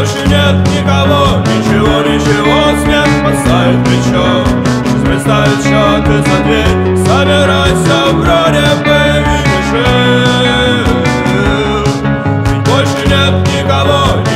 больше нет никого. Ничего, ничего, смех поставит плечо. Жизнь представит счеты за дверь. Собирайся в роде, бэйби, бежи Ведь больше нет никого